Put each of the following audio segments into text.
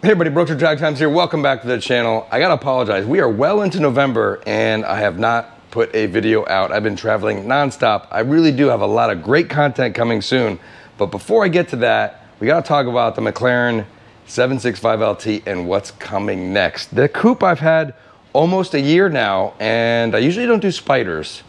Hey everybody, Brooks Drag Times here. Welcome back to the channel. I gotta apologize. We are well into November and I have not put a video out. I've been traveling nonstop. I really do have a lot of great content coming soon. But before I get to that, we gotta talk about the McLaren 765LT and what's coming next. The coupe I've had almost a year now and I usually don't do spiders.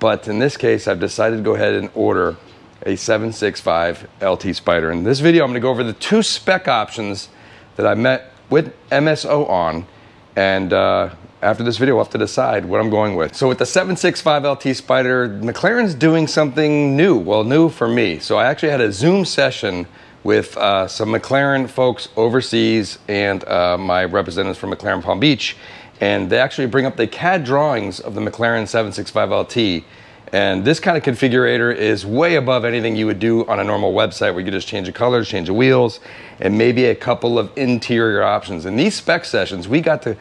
But in this case, I've decided to go ahead and order a 765 LT Spider. In this video, I'm gonna go over the two spec options that I met with MSO on. And uh, after this video, I'll have to decide what I'm going with. So with the 765 LT Spider, McLaren's doing something new. Well, new for me. So I actually had a Zoom session with uh, some McLaren folks overseas and uh, my representatives from McLaren Palm Beach. And they actually bring up the CAD drawings of the McLaren 765 LT and this kind of configurator is way above anything you would do on a normal website where you just change the colors, change the wheels, and maybe a couple of interior options. In these spec sessions, we got to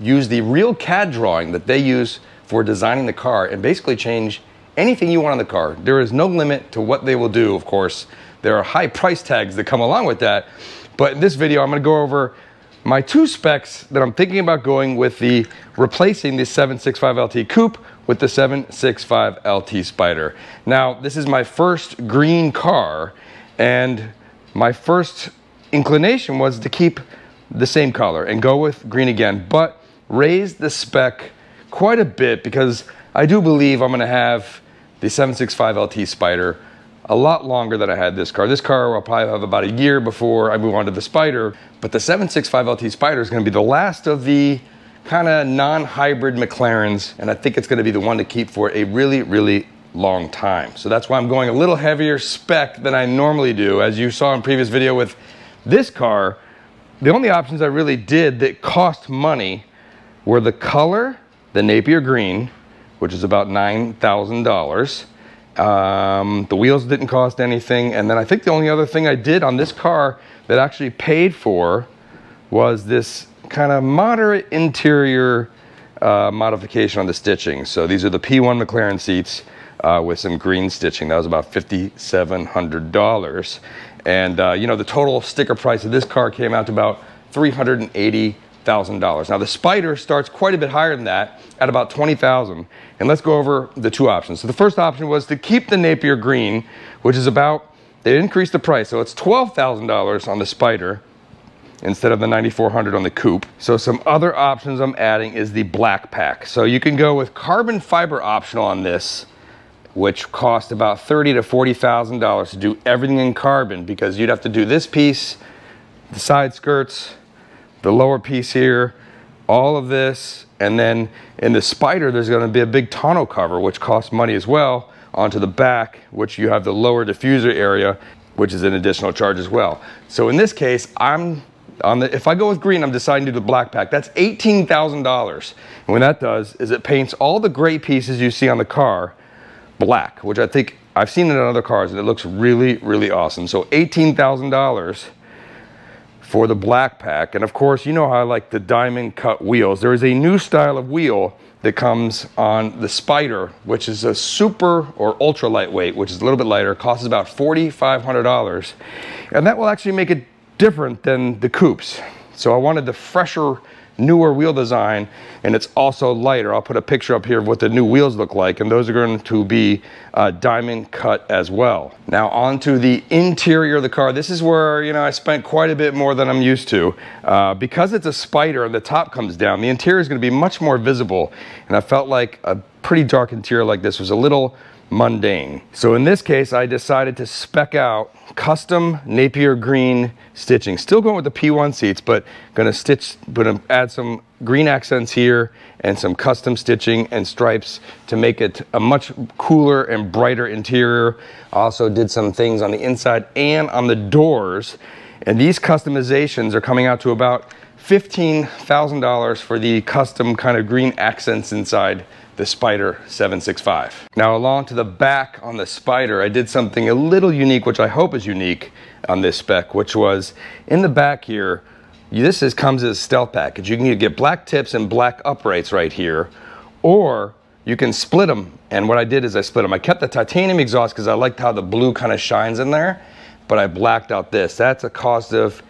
use the real CAD drawing that they use for designing the car and basically change anything you want on the car. There is no limit to what they will do, of course. There are high price tags that come along with that. But in this video, I'm gonna go over my two specs that I'm thinking about going with the replacing the 765 LT Coupe with the 765 LT Spider. Now, this is my first green car and my first inclination was to keep the same color and go with green again, but raise the spec quite a bit because I do believe I'm gonna have the 765 LT Spider a lot longer than I had this car. This car will probably have about a year before I move on to the Spider, but the 765 LT Spider is gonna be the last of the kind of non-hybrid McLarens, and I think it's gonna be the one to keep for a really, really long time. So that's why I'm going a little heavier spec than I normally do. As you saw in previous video with this car, the only options I really did that cost money were the color, the Napier Green, which is about $9,000, um, the wheels didn't cost anything. And then I think the only other thing I did on this car that actually paid for was this kind of moderate interior uh, modification on the stitching. So these are the P1 McLaren seats uh, with some green stitching. That was about $5,700. And uh, you know, the total sticker price of this car came out to about 380 $1,000. Now the Spider starts quite a bit higher than that at about 20,000. And let's go over the two options. So the first option was to keep the Napier Green, which is about, they increased the price. So it's $12,000 on the Spider instead of the 9400 on the coupe. So some other options I'm adding is the black pack. So you can go with carbon fiber optional on this, which cost about thirty to $40,000 to do everything in carbon because you'd have to do this piece, the side skirts, the lower piece here, all of this, and then in the Spider, there's gonna be a big tonneau cover, which costs money as well, onto the back, which you have the lower diffuser area, which is an additional charge as well. So in this case, I'm on the, if I go with green, I'm deciding to do the black pack. That's $18,000. And what that does is it paints all the gray pieces you see on the car black, which I think I've seen it on other cars and it looks really, really awesome. So $18,000 for the black pack. And of course, you know how I like the diamond cut wheels. There is a new style of wheel that comes on the Spider, which is a super or ultra lightweight, which is a little bit lighter, costs about $4,500. And that will actually make it different than the coupes. So I wanted the fresher newer wheel design and it's also lighter. I'll put a picture up here of what the new wheels look like and those are going to be uh, diamond cut as well. Now onto the interior of the car. This is where, you know, I spent quite a bit more than I'm used to. Uh, because it's a spider and the top comes down, the interior is going to be much more visible and I felt like a pretty dark interior like this was a little mundane. So in this case, I decided to spec out custom Napier green stitching. Still going with the P1 seats, but gonna stitch, gonna add some green accents here and some custom stitching and stripes to make it a much cooler and brighter interior. Also did some things on the inside and on the doors. And these customizations are coming out to about $15,000 for the custom kind of green accents inside the Spider 765. Now along to the back on the Spider, I did something a little unique, which I hope is unique on this spec, which was in the back here, this is, comes as a stealth package. You can get black tips and black uprights right here, or you can split them. And what I did is I split them. I kept the titanium exhaust because I liked how the blue kind of shines in there, but I blacked out this. That's a cost of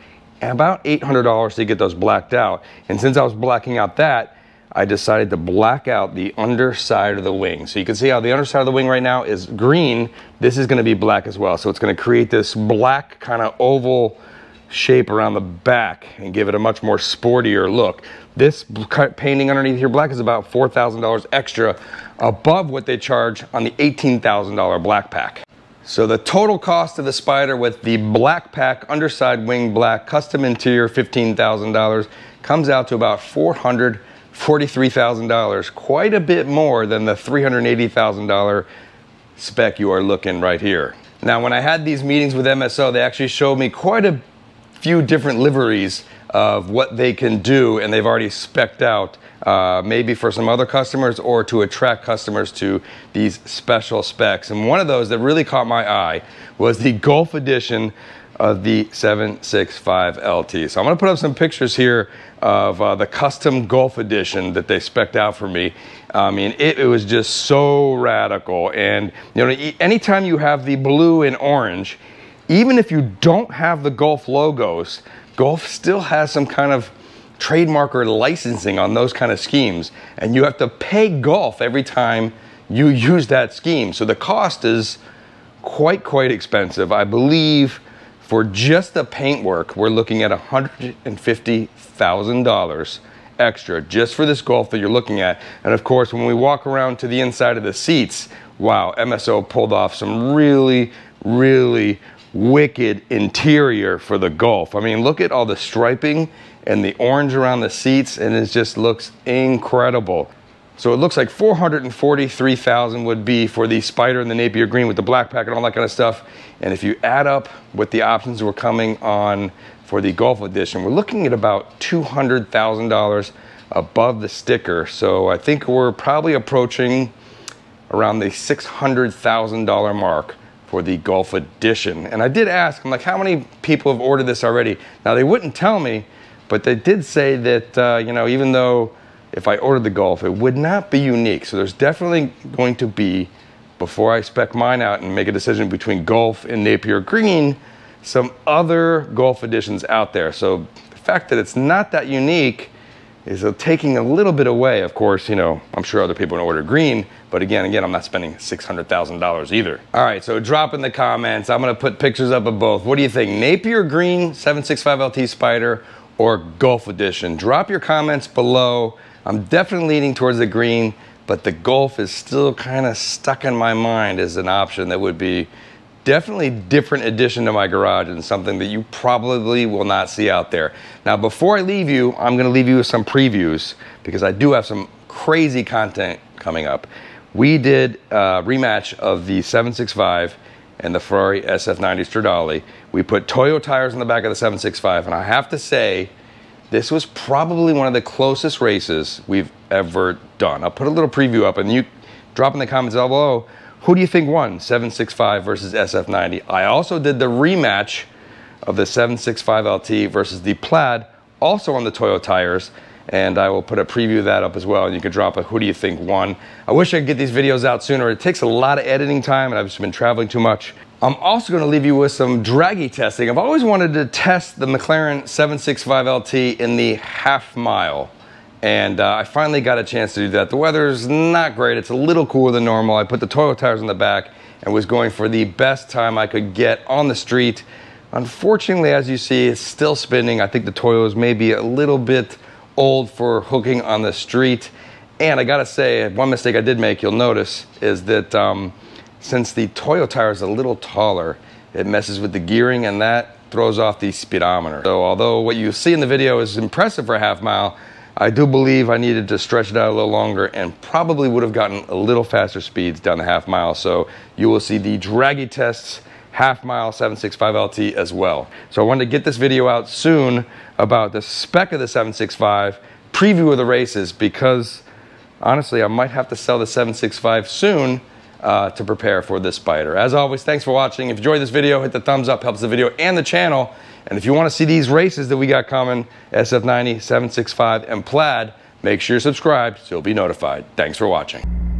about $800 to get those blacked out. And since I was blacking out that, I decided to black out the underside of the wing. So you can see how the underside of the wing right now is green. This is gonna be black as well. So it's gonna create this black kind of oval shape around the back and give it a much more sportier look. This painting underneath here black is about $4,000 extra above what they charge on the $18,000 black pack. So the total cost of the Spider with the black pack, underside wing black, custom interior, $15,000, comes out to about $443,000, quite a bit more than the $380,000 spec you are looking right here. Now, when I had these meetings with MSO, they actually showed me quite a few different liveries of what they can do and they've already specced out uh, maybe for some other customers or to attract customers to these special specs. And one of those that really caught my eye was the Gulf Edition of the 765 LT. So I'm gonna put up some pictures here of uh, the custom Gulf Edition that they specced out for me. I mean, it, it, was just so radical. And you know, anytime you have the blue and orange, even if you don't have the Gulf logos, Gulf still has some kind of trademark or licensing on those kind of schemes. And you have to pay Gulf every time you use that scheme. So the cost is quite, quite expensive. I believe for just the paintwork, we're looking at $150,000 extra just for this Gulf that you're looking at. And of course, when we walk around to the inside of the seats, wow, MSO pulled off some really, really wicked interior for the Gulf. I mean, look at all the striping and the orange around the seats and it just looks incredible. So it looks like 443,000 would be for the Spider and the Napier Green with the black pack and all that kind of stuff. And if you add up what the options were coming on for the Gulf Edition, we're looking at about $200,000 above the sticker. So I think we're probably approaching around the $600,000 mark for the Gulf Edition. And I did ask, I'm like, how many people have ordered this already? Now they wouldn't tell me, but they did say that, uh, you know, even though if I ordered the Gulf, it would not be unique. So there's definitely going to be, before I spec mine out and make a decision between Gulf and Napier Green, some other Gulf editions out there. So the fact that it's not that unique is taking a little bit away. Of course, you know, I'm sure other people will order green, but again, again, I'm not spending $600,000 either. All right, so drop in the comments. I'm gonna put pictures up of both. What do you think? Napier Green 765 LT Spider or Gulf Edition? Drop your comments below. I'm definitely leaning towards the green, but the Gulf is still kind of stuck in my mind as an option that would be definitely different addition to my garage and something that you probably will not see out there. Now, before I leave you, I'm gonna leave you with some previews because I do have some crazy content coming up. We did a rematch of the 765 and the Ferrari SF90 Stradale. We put Toyo tires on the back of the 765, and I have to say, this was probably one of the closest races we've ever done. I'll put a little preview up, and you drop in the comments down below who do you think won 765 versus SF90? I also did the rematch of the 765 LT versus the Plaid, also on the Toyo tires. And I will put a preview of that up as well. And you can drop a who do you think won. I wish I could get these videos out sooner. It takes a lot of editing time and I've just been traveling too much. I'm also going to leave you with some draggy testing. I've always wanted to test the McLaren 765 LT in the half mile. And uh, I finally got a chance to do that. The weather's not great. It's a little cooler than normal. I put the Toyo tires in the back and was going for the best time I could get on the street. Unfortunately, as you see, it's still spinning. I think the Toyos may be a little bit old for hooking on the street. And I gotta say, one mistake I did make, you'll notice, is that um, since the Toyo tire is a little taller, it messes with the gearing and that throws off the speedometer. So although what you see in the video is impressive for a half mile, I do believe I needed to stretch it out a little longer and probably would have gotten a little faster speeds down the half mile. So you will see the draggy tests half mile 765 LT as well. So I wanted to get this video out soon about the spec of the 765, preview of the races because honestly I might have to sell the 765 soon uh, to prepare for this spider. As always, thanks for watching. If you enjoyed this video, hit the thumbs up, helps the video and the channel. And if you want to see these races that we got coming, SF90, 765, and Plaid, make sure you're subscribed so you'll be notified. Thanks for watching.